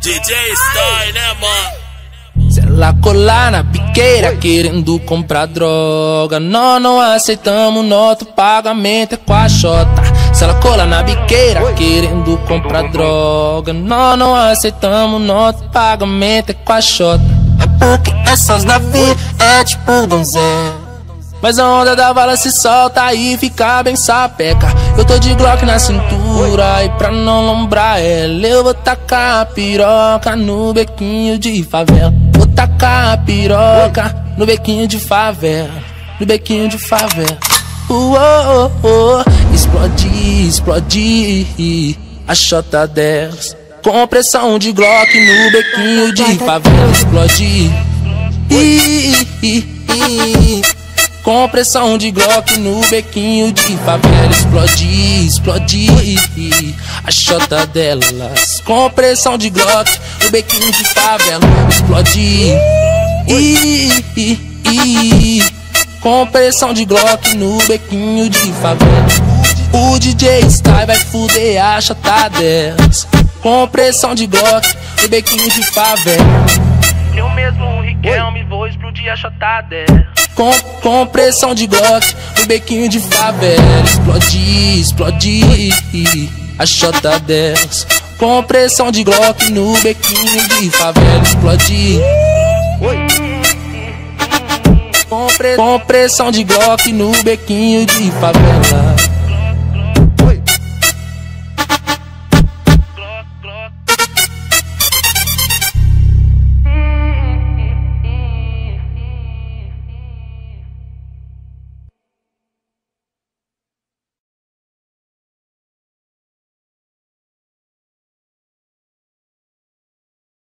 DJ Star, né, mano? Se ela colar na biqueira querendo comprar droga. Nós não aceitamos noto pagamento é com a xota. Se ela colar na biqueira querendo comprar droga. Nós não aceitamos noto pagamento é com a xota. É porque essas navios é tipo donzela mas a onda da bala se solta e fica bem sapeca. Eu tô de Glock na cintura e pra não lombrar ela, eu vou tacar a piroca no bequinho de favela. Vou tacar a piroca no bequinho de favela, no bequinho de favela. Uh, oh, oh, oh. Explode, explode a chota delas. Com pressão de Glock no bequinho de favela. Explode. Com pressão de Glock no bequinho de favela Explode, explode. A chota delas. Com pressão de Glock no bequinho de favela Explode. I, i, i, Com pressão de Glock no bequinho de favela O DJ Sty vai fuder a chota delas. Com pressão de Glock no bequinho de favela Eu mesmo, um Riquelme, vou explodir a chota delas com, com pressão de Glock no bequinho de favela. Explode, explode a chota delas Com pressão de Glock no bequinho de favela. Explode. Com pressão de Glock no bequinho de favela